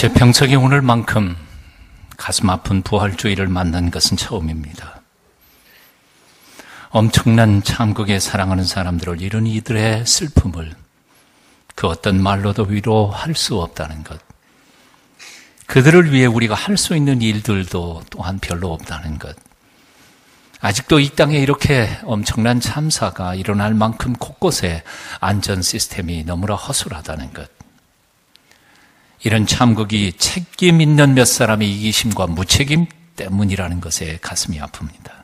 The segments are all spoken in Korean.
제 평생에 오늘만큼 가슴 아픈 부활주의를 만난 것은 처음입니다. 엄청난 참극에 사랑하는 사람들을 이룬 이들의 슬픔을 그 어떤 말로도 위로할 수 없다는 것. 그들을 위해 우리가 할 수 있는 일들도 또한 별로 없다는 것. 아직도 이 땅에 이렇게 엄청난 참사가 일어날 만큼 곳곳에 안전 시스템이 너무나 허술하다는 것. 이런 참극이 책임 있는 몇 사람의 이기심과 무책임 때문이라는 것에 가슴이 아픕니다.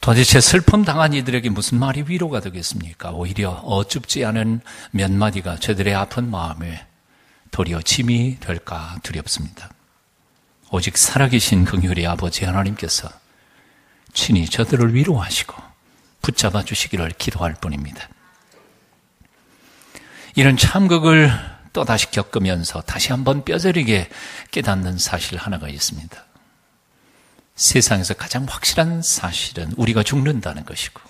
도대체 슬픔 당한 이들에게 무슨 말이 위로가 되겠습니까? 오히려 어줍지 않은 몇 마디가 저들의 아픈 마음에 도리어 짐이 될까 두렵습니다. 오직 살아계신 긍휼의 아버지 하나님께서 친히 저들을 위로하시고 붙잡아 주시기를 기도할 뿐입니다. 이런 참극을 또다시 겪으면서 다시 한번 뼈저리게 깨닫는 사실 하나가 있습니다. 세상에서 가장 확실한 사실은 우리가 죽는다는 것이고,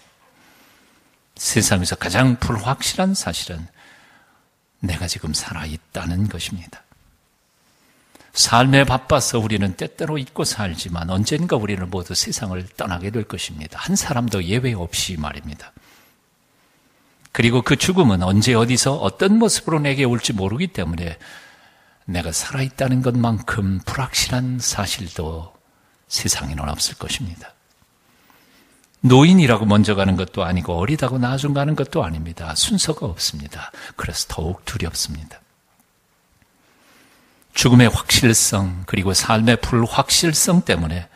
세상에서 가장 불확실한 사실은 내가 지금 살아있다는 것입니다. 삶에 바빠서 우리는 때때로 잊고 살지만 언젠가 우리는 모두 세상을 떠나게 될 것입니다. 한 사람도 예외 없이 말입니다. 그리고 그 죽음은 언제 어디서 어떤 모습으로 내게 올지 모르기 때문에 내가 살아있다는 것만큼 불확실한 사실도 세상에는 없을 것입니다. 노인이라고 먼저 가는 것도 아니고 어리다고 나중 가는 것도 아닙니다. 순서가 없습니다. 그래서 더욱 두렵습니다. 죽음의 확실성 그리고 삶의 불확실성 때문에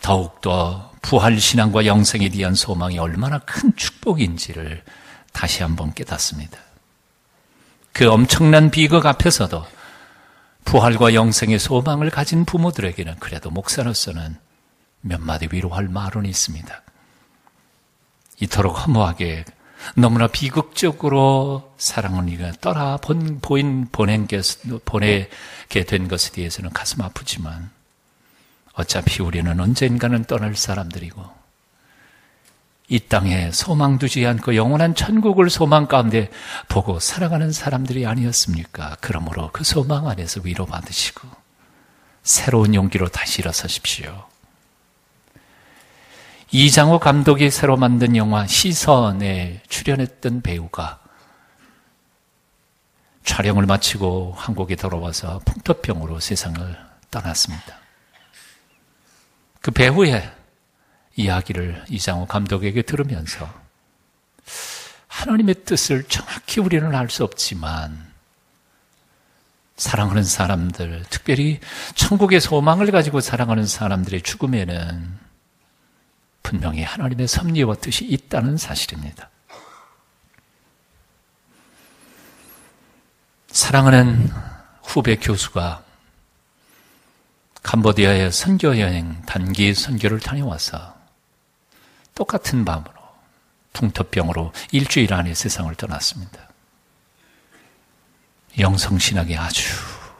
더욱더 부활신앙과 영생에 대한 소망이 얼마나 큰 축복인지를 다시 한번 깨닫습니다. 그 엄청난 비극 앞에서도 부활과 영생의 소망을 가진 부모들에게는 그래도 목사로서는 몇 마디 위로할 말은 있습니다. 이토록 허무하게 너무나 비극적으로 사랑을 떠나 본, 보인, 보낸 게, 보내게 된 것에 대해서는 가슴 아프지만 어차피 우리는 언젠가는 떠날 사람들이고 이 땅에 소망 두지 않고 영원한 천국을 소망 가운데 보고 살아가는 사람들이 아니었습니까? 그러므로 그 소망 안에서 위로받으시고 새로운 용기로 다시 일어서십시오. 이장호 감독이 새로 만든 영화 시선에 출연했던 배우가 촬영을 마치고 한국에 돌아와서 풍토병으로 세상을 떠났습니다. 그 배우의 이야기를 이장호 감독에게 들으면서 하나님의 뜻을 정확히 우리는 알 수 없지만 사랑하는 사람들, 특별히 천국의 소망을 가지고 사랑하는 사람들의 죽음에는 분명히 하나님의 섭리와 뜻이 있다는 사실입니다. 사랑하는 후배 교수가 캄보디아의 선교 여행 단기 선교를 다녀와서 똑같은 마음으로 풍토병으로 일주일 안에 세상을 떠났습니다. 영성신학이 아주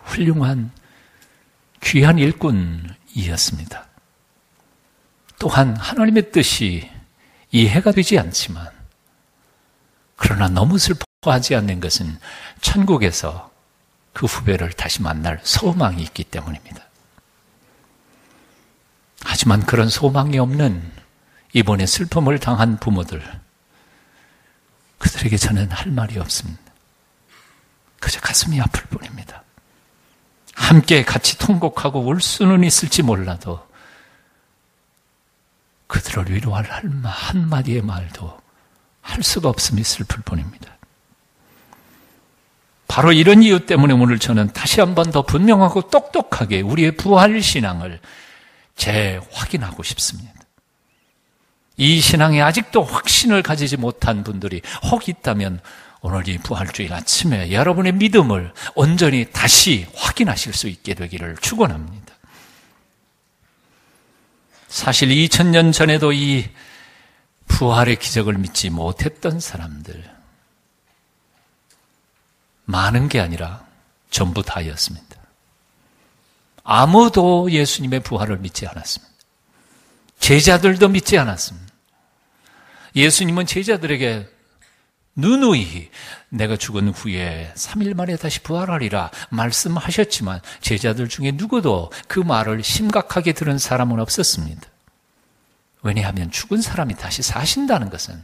훌륭한 귀한 일꾼이었습니다. 또한 하나님의 뜻이 이해가 되지 않지만 그러나 너무 슬퍼하지 않는 것은 천국에서 그 후배를 다시 만날 소망이 있기 때문입니다. 하지만 그런 소망이 없는 이번에 슬픔을 당한 부모들, 그들에게 저는 할 말이 없습니다. 그저 가슴이 아플 뿐입니다. 함께 같이 통곡하고 울 수는 있을지 몰라도 그들을 위로할 한마디의 말도 할 수가 없음이 슬플 뿐입니다. 바로 이런 이유 때문에 오늘 저는 다시 한 번 더 분명하고 똑똑하게 우리의 부활 신앙을 재확인하고 싶습니다. 이 신앙에 아직도 확신을 가지지 못한 분들이 혹 있다면 오늘 이 부활주일 아침에 여러분의 믿음을 온전히 다시 확인하실 수 있게 되기를 축원합니다. 사실 2000년 전에도 이 부활의 기적을 믿지 못했던 사람들 많은 게 아니라 전부 다였습니다. 아무도 예수님의 부활을 믿지 않았습니다. 제자들도 믿지 않았습니다. 예수님은 제자들에게 누누이 내가 죽은 후에 3일 만에 다시 부활하리라 말씀하셨지만 제자들 중에 누구도 그 말을 심각하게 들은 사람은 없었습니다. 왜냐하면 죽은 사람이 다시 사신다는 것은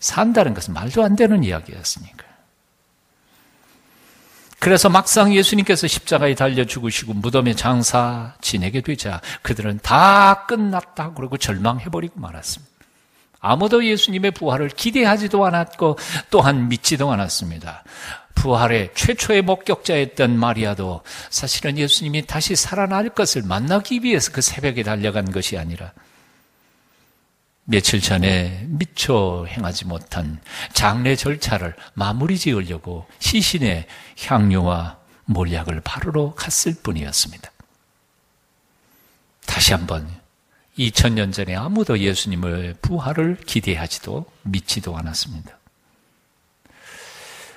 산다는 것은 말도 안 되는 이야기였으니까. 그래서 막상 예수님께서 십자가에 달려 죽으시고 무덤에 장사 지내게 되자 그들은 다 끝났다 그러고 절망해버리고 말았습니다. 아무도 예수님의 부활을 기대하지도 않았고 또한 믿지도 않았습니다. 부활의 최초의 목격자였던 마리아도 사실은 예수님이 다시 살아날 것을 만나기 위해서 그 새벽에 달려간 것이 아니라 며칠 전에 미처 행하지 못한 장례 절차를 마무리 지으려고 시신의 향료와 몰약을 바르러 갔을 뿐이었습니다. 다시 한번 2000년 전에 아무도 예수님의 부활을 기대하지도 믿지도 않았습니다.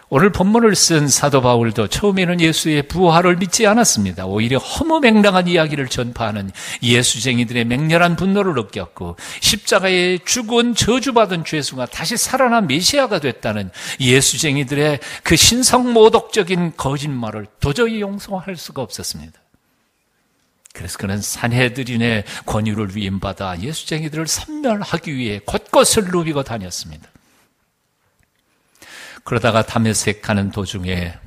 오늘 본문을 쓴 사도 바울도 처음에는 예수의 부활을 믿지 않았습니다. 오히려 허무맹랑한 이야기를 전파하는 예수쟁이들의 맹렬한 분노를 느꼈고 십자가에 죽은 저주받은 죄수가 다시 살아난 메시아가 됐다는 예수쟁이들의 그 신성모독적인 거짓말을 도저히 용서할 수가 없었습니다. 그래서 그는 산해드린의 권유를 위임받아 예수쟁이들을 섬멸하기 위해 곳곳을 누비고 다녔습니다. 그러다가 담에색하는 도중에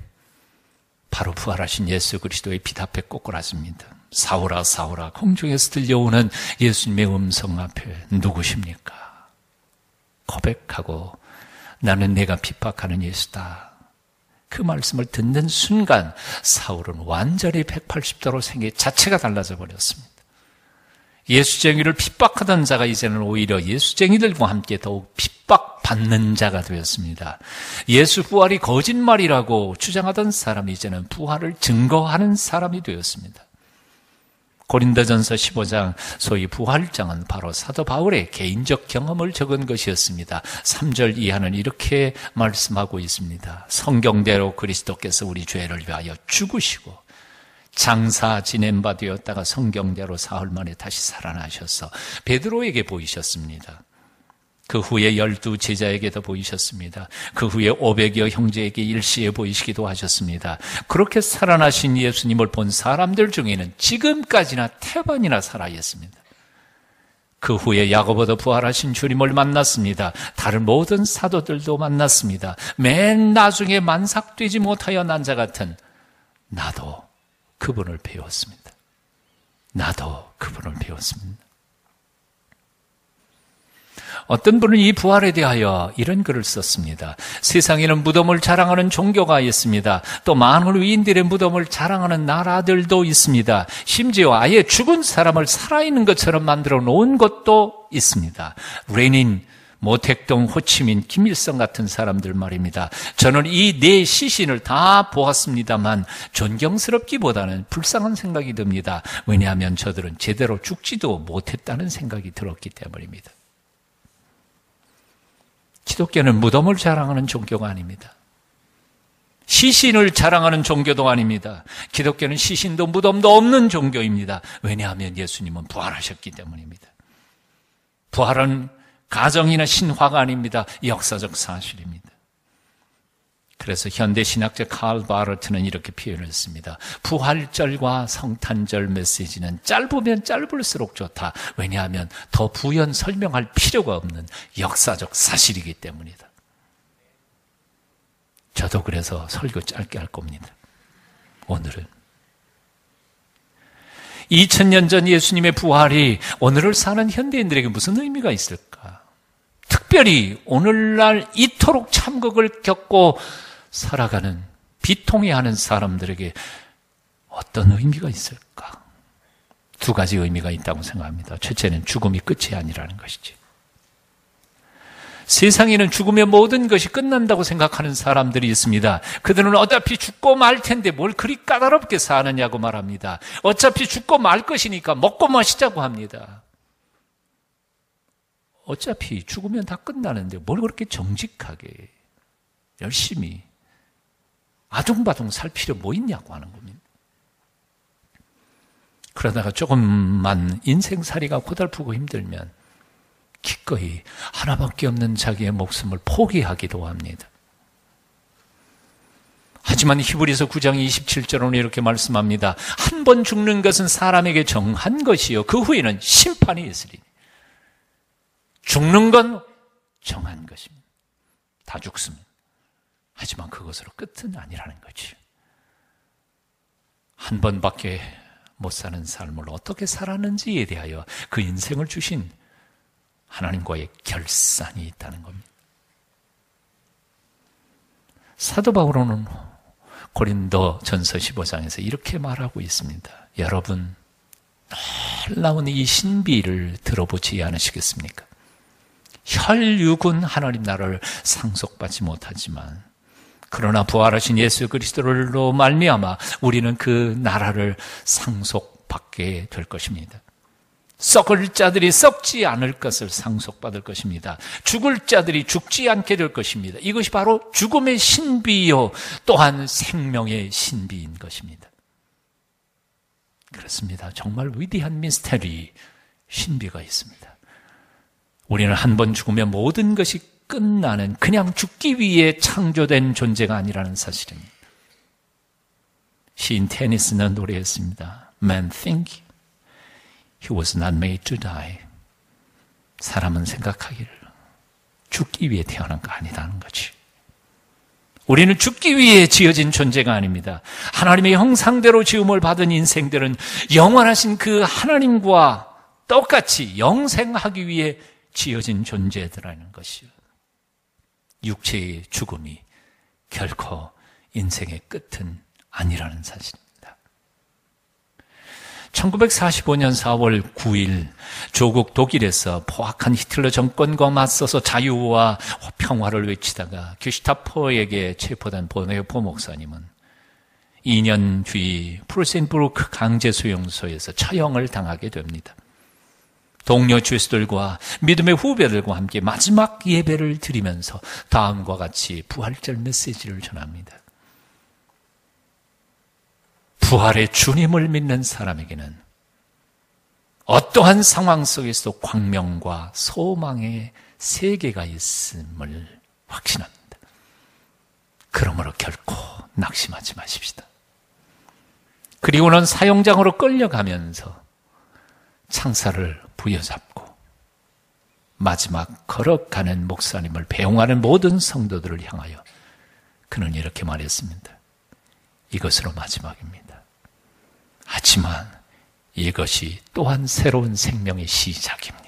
바로 부활하신 예수 그리스도의 빛 앞에 꼬꾸라집니다. 사오라 사오라 공중에서 들려오는 예수님의 음성 앞에 누구십니까? 고백하고 나는 내가 핍박하는 예수다. 그 말씀을 듣는 순간 사울은 완전히 180도로 생애 자체가 달라져 버렸습니다. 예수쟁이를 핍박하던 자가 이제는 오히려 예수쟁이들과 함께 더욱 핍박받는 자가 되었습니다. 예수 부활이 거짓말이라고 주장하던 사람이 이제는 부활을 증거하는 사람이 되었습니다. 고린도전서 15장 소위 부활장은 바로 사도 바울의 개인적 경험을 적은 것이었습니다. 3절 이하는 이렇게 말씀하고 있습니다. 성경대로 그리스도께서 우리 죄를 위하여 죽으시고 장사 지낸 바 되었다가 성경대로 사흘 만에 다시 살아나셔서 베드로에게 보이셨습니다. 그 후에 열두 제자에게도 보이셨습니다. 그 후에 오백여 형제에게 일시에 보이시기도 하셨습니다. 그렇게 살아나신 예수님을 본 사람들 중에는 지금까지나 태반이나 살아있습니다. 그 후에 야고보도 부활하신 주님을 만났습니다. 다른 모든 사도들도 만났습니다. 맨 나중에 만삭되지 못하여 난 자 같은 나도 그분을 배웠습니다. 나도 그분을 배웠습니다. 어떤 분은 이 부활에 대하여 이런 글을 썼습니다. 세상에는 무덤을 자랑하는 종교가 있습니다. 또 많은 위인들의 무덤을 자랑하는 나라들도 있습니다. 심지어 아예 죽은 사람을 살아있는 것처럼 만들어 놓은 것도 있습니다. 레닌, 모택동, 호치민, 김일성 같은 사람들 말입니다. 저는 이 네 시신을 다 보았습니다만 존경스럽기보다는 불쌍한 생각이 듭니다. 왜냐하면 저들은 제대로 죽지도 못했다는 생각이 들었기 때문입니다. 기독교는 무덤을 자랑하는 종교가 아닙니다. 시신을 자랑하는 종교도 아닙니다. 기독교는 시신도 무덤도 없는 종교입니다. 왜냐하면 예수님은 부활하셨기 때문입니다. 부활은 가정이나 신화가 아닙니다. 역사적 사실입니다. 그래서 현대 신학자 칼 바르트는 이렇게 표현했습니다. 부활절과 성탄절 메시지는 짧으면 짧을수록 좋다. 왜냐하면 더 부연 설명할 필요가 없는 역사적 사실이기 때문이다. 저도 그래서 설교 짧게 할 겁니다. 오늘은 2000년 전 예수님의 부활이 오늘을 사는 현대인들에게 무슨 의미가 있을까? 특별히 오늘날 이토록 참극을 겪고 살아가는 비통해하는 사람들에게 어떤 의미가 있을까? 두 가지 의미가 있다고 생각합니다. 첫째는 죽음이 끝이 아니라는 것이지. 세상에는 죽으면 모든 것이 끝난다고 생각하는 사람들이 있습니다. 그들은 어차피 죽고 말 텐데 뭘 그리 까다롭게 사느냐고 말합니다. 어차피 죽고 말 것이니까 먹고 마시자고 합니다. 어차피 죽으면 다 끝나는데 뭘 그렇게 정직하게 열심히 아둥바둥 살 필요 뭐 있냐고 하는 겁니다. 그러다가 조금만 인생살이가 고달프고 힘들면 기꺼이 하나밖에 없는 자기의 목숨을 포기하기도 합니다. 하지만 히브리서 9장 27절로는 이렇게 말씀합니다. 한 번 죽는 것은 사람에게 정한 것이요. 그 후에는 심판이 있으리니. 죽는 건 정한 것입니다. 다 죽습니다. 하지만 그것으로 끝은 아니라는 거죠. 한 번밖에 못 사는 삶을 어떻게 살았는지에 대하여 그 인생을 주신 하나님과의 결산이 있다는 겁니다. 사도 바울은 고린도 전서 15장에서 이렇게 말하고 있습니다. 여러분, 놀라운 이 신비를 들어보지 않으시겠습니까? 혈육은 하나님 나라를 상속받지 못하지만 그러나 부활하신 예수 그리스도로 말미암아 우리는 그 나라를 상속받게 될 것입니다. 썩을 자들이 썩지 않을 것을 상속받을 것입니다. 죽을 자들이 죽지 않게 될 것입니다. 이것이 바로 죽음의 신비요 또한 생명의 신비인 것입니다. 그렇습니다. 정말 위대한 미스테리 신비가 있습니다. 우리는 한 번 죽으면 모든 것이 끝나는 그냥 죽기 위해 창조된 존재가 아니라는 사실입니다. 시인 테니스는 노래했습니다. Man think he was not made to die. 사람은 생각하기를 죽기 위해 태어난 거 아니다는 거지. 우리는 죽기 위해 지어진 존재가 아닙니다. 하나님의 형상대로 지음을 받은 인생들은 영원하신 그 하나님과 똑같이 영생하기 위해 지어진 존재들라는 것이요. 육체의 죽음이 결코 인생의 끝은 아니라는 사실입니다. 1945년 4월 9일 조국 독일에서 포악한 히틀러 정권과 맞서서 자유와 평화를 외치다가 규슈타포에게 체포된 보네오 목사님은 2년 뒤 프루센부르크 강제수용소에서 처형을 당하게 됩니다. 동료 주스들과 믿음의 후배들과 함께 마지막 예배를 드리면서 다음과 같이 부활절 메시지를 전합니다. 부활의 주님을 믿는 사람에게는 어떠한 상황 속에서도 광명과 소망의 세계가 있음을 확신합니다. 그러므로 결코 낙심하지 마십시다. 그리고는 사용장으로 끌려가면서 창사를 부여잡고 마지막 걸어가는 목사님을 배웅하는 모든 성도들을 향하여 그는 이렇게 말했습니다. 이것으로 마지막입니다. 하지만 이것이 또한 새로운 생명의 시작입니다.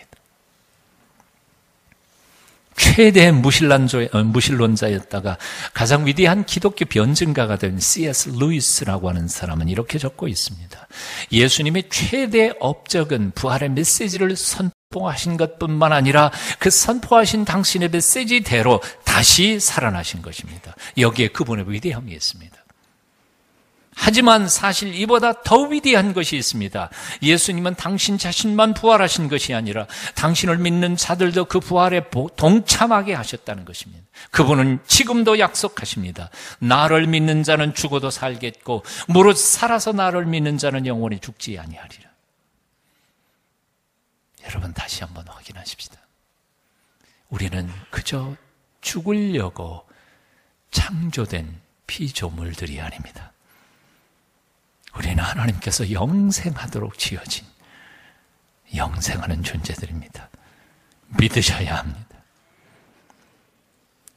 최대 어, 무신론자였다가 가장 위대한 기독교 변증가가 된 C.S. 루이스라고 하는 사람은 이렇게 적고 있습니다. 예수님의 최대 업적은 부활의 메시지를 선포하신 것뿐만 아니라 그 선포하신 당신의 메시지대로 다시 살아나신 것입니다. 여기에 그분의 위대함이 있습니다. 하지만 사실 이보다 더 위대한 것이 있습니다. 예수님은 당신 자신만 부활하신 것이 아니라 당신을 믿는 자들도 그 부활에 동참하게 하셨다는 것입니다. 그분은 지금도 약속하십니다. 나를 믿는 자는 죽어도 살겠고 무릇 살아서 나를 믿는 자는 영원히 죽지 아니하리라. 여러분 다시 한번 확인하십시다. 우리는 그저 죽으려고 창조된 피조물들이 아닙니다. 우리는 하나님께서 영생하도록 지어진 영생하는 존재들입니다. 믿으셔야 합니다.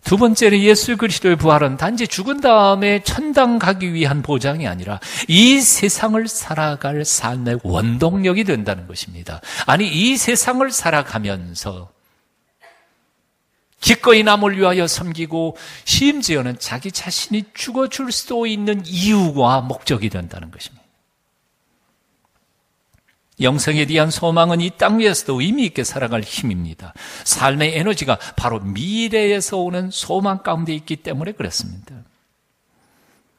두 번째로 예수 그리스도의 부활은 단지 죽은 다음에 천당 가기 위한 보장이 아니라 이 세상을 살아갈 삶의 원동력이 된다는 것입니다. 아니, 이 세상을 살아가면서 기꺼이 남을 위하여 섬기고 심지어는 자기 자신이 죽어줄 수도 있는 이유와 목적이 된다는 것입니다. 영성에 대한 소망은 이 땅 위에서도 의미 있게 살아갈 힘입니다. 삶의 에너지가 바로 미래에서 오는 소망 가운데 있기 때문에 그렇습니다.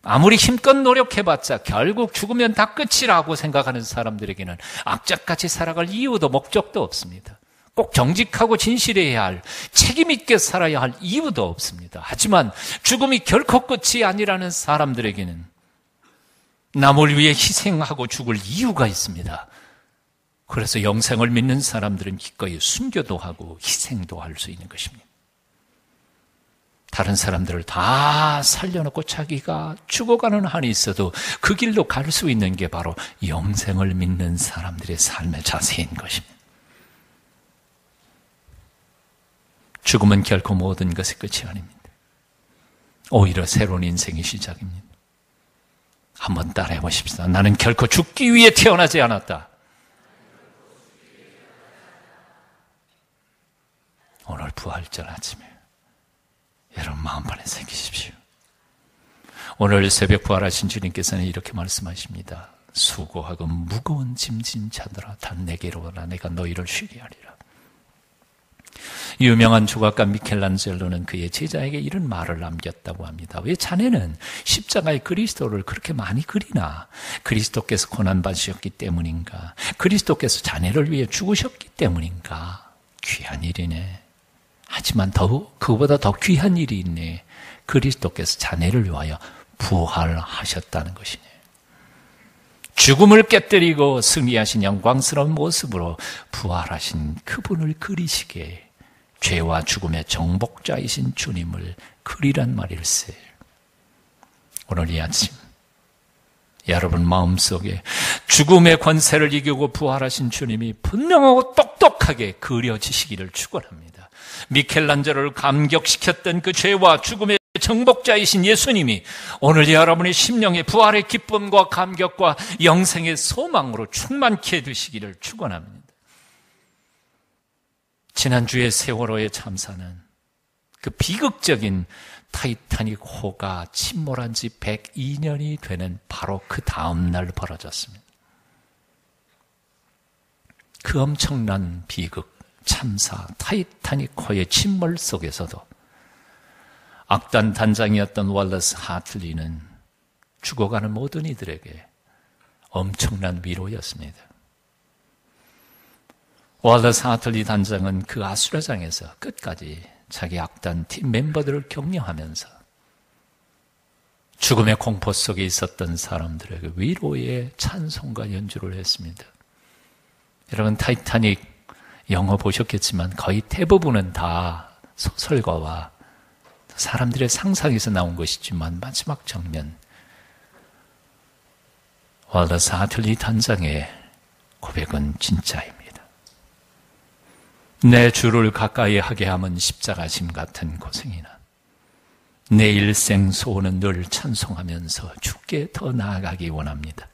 아무리 힘껏 노력해봤자 결국 죽으면 다 끝이라고 생각하는 사람들에게는 악착같이 살아갈 이유도 목적도 없습니다. 꼭 정직하고 진실해야 할, 책임있게 살아야 할 이유도 없습니다. 하지만 죽음이 결코 끝이 아니라는 사람들에게는 남을 위해 희생하고 죽을 이유가 있습니다. 그래서 영생을 믿는 사람들은 기꺼이 순교도 하고 희생도 할 수 있는 것입니다. 다른 사람들을 다 살려놓고 자기가 죽어가는 한이 있어도 그 길로 갈 수 있는 게 바로 영생을 믿는 사람들의 삶의 자세인 것입니다. 죽음은 결코 모든 것의 끝이 아닙니다. 오히려 새로운 인생의 시작입니다. 한번 따라해 보십시다. 나는 결코 죽기 위해 태어나지 않았다. 오늘 부활절 아침에 여러분 마음판에 새기십시오. 오늘 새벽 부활하신 주님께서는 이렇게 말씀하십니다. 수고하고 무거운 짐진 자들아 다 내게로 오라 내가 너희를 쉬게 하리라. 유명한 조각가 미켈란젤로는 그의 제자에게 이런 말을 남겼다고 합니다. 왜 자네는 십자가의 그리스도를 그렇게 많이 그리나? 그리스도께서 고난받으셨기 때문인가? 그리스도께서 자네를 위해 죽으셨기 때문인가? 귀한 일이네. 하지만 더, 그보다 더 귀한 일이 있네. 그리스도께서 자네를 위하여 부활하셨다는 것이네. 죽음을 깨뜨리고 승리하신 영광스러운 모습으로 부활하신 그분을 그리시게 죄와 죽음의 정복자이신 주님을 그리란 말일세. 오늘 이 아침 여러분 마음속에 죽음의 권세를 이기고 부활하신 주님이 분명하고 똑똑하게 그려지시기를 축원합니다. 미켈란젤로를 감격시켰던 그 죄와 죽음의 정복자이신 예수님이 오늘 여러분의 심령의 부활의 기쁨과 감격과 영생의 소망으로 충만케 되시기를 축원합니다. 지난주에 세월호의 참사는 그 비극적인 타이타닉 호가 침몰한 지 102년이 되는 바로 그 다음 날 벌어졌습니다. 그 엄청난 비극, 참사 타이타닉 호의 침몰 속에서도 악단 단장이었던 월러스 하틀리는 죽어가는 모든 이들에게 엄청난 위로였습니다. 월러스 하틀리 단장은 그 아수라장에서 끝까지 자기 악단 팀 멤버들을 격려하면서 죽음의 공포 속에 있었던 사람들에게 위로의 찬송과 연주를 했습니다. 여러분 타이타닉 영화 보셨겠지만 거의 대부분은 다 소설가와 사람들의 상상에서 나온 것이지만 마지막 장면 월더스 하틀리 단장의 고백은 진짜입니다. 내 주를 가까이 하게 하면 십자가심 같은 고생이나 내 일생 소원은 늘 찬송하면서 주께 더 나아가기 원합니다.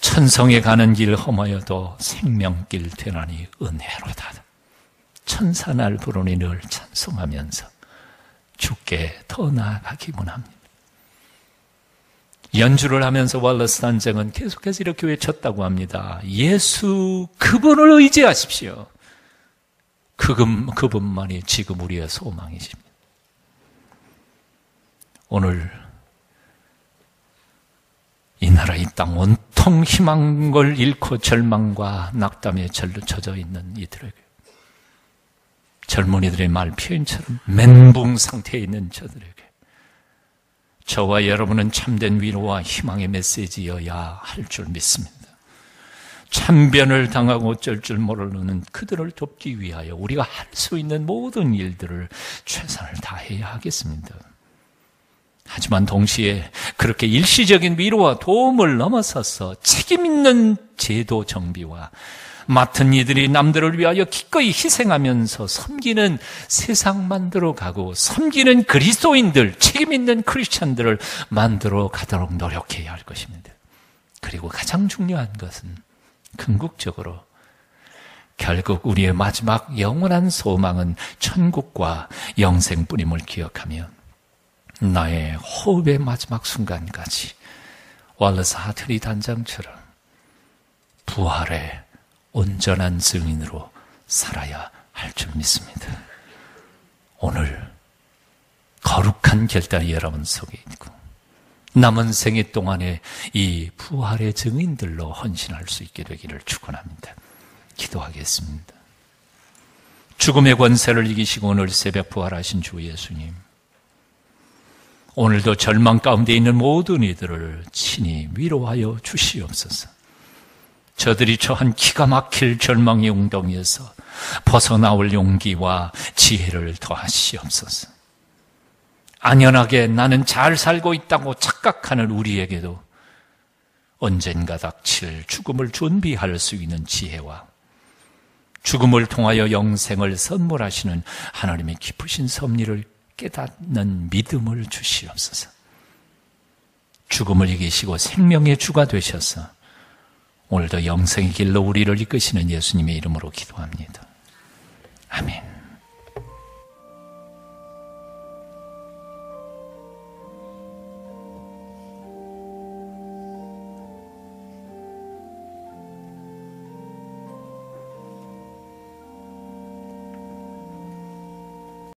천성에 가는 길 험하여도 생명길 되나니 은혜로다. 천사날 부르니 늘 찬송하면서 주께 더 나아가기 원합니다. 연주를 하면서 월러스 단장은 계속해서 이렇게 외쳤다고 합니다. 예수 그분을 의지하십시오. 그분, 그분만이 지금 우리의 소망이십니다. 오늘 이 나라 이 땅 온통 희망을 잃고 절망과 낙담에 절쳐져 있는 이들에게 젊은이들의 말 표현처럼 멘붕 상태에 있는 저들에게 저와 여러분은 참된 위로와 희망의 메시지여야 할 줄 믿습니다. 참변을 당하고 어쩔 줄 모르는 그들을 돕기 위하여 우리가 할 수 있는 모든 일들을 최선을 다해야 하겠습니다. 하지만 동시에 그렇게 일시적인 위로와 도움을 넘어서서 책임있는 제도 정비와 맡은 이들이 남들을 위하여 기꺼이 희생하면서 섬기는 세상 만들어 가고 섬기는 그리스도인들, 책임있는 크리스찬들을 만들어 가도록 노력해야 할 것입니다. 그리고 가장 중요한 것은 궁극적으로 결국 우리의 마지막 영원한 소망은 천국과 영생뿐임을 기억하며 나의 호흡의 마지막 순간까지 월러스 하트리 단장처럼 부활의 온전한 증인으로 살아야 할 줄 믿습니다. 오늘 거룩한 결단이 여러분 속에 있고 남은 생애 동안에 이 부활의 증인들로 헌신할 수 있게 되기를 축원합니다. 기도하겠습니다. 죽음의 권세를 이기시고 오늘 새벽 부활하신 주 예수님. 오늘도 절망 가운데 있는 모든 이들을 친히 위로하여 주시옵소서. 저들이 처한 기가 막힐 절망의 웅덩이에서 벗어나올 용기와 지혜를 더하시옵소서. 안연하게 나는 잘 살고 있다고 착각하는 우리에게도 언젠가 닥칠 죽음을 준비할 수 있는 지혜와 죽음을 통하여 영생을 선물하시는 하나님의 깊으신 섭리를 깨닫는 믿음을 주시옵소서. 죽음을 이기시고 생명의 주가 되셔서 오늘도 영생의 길로 우리를 이끄시는 예수님의 이름으로 기도합니다. 아멘.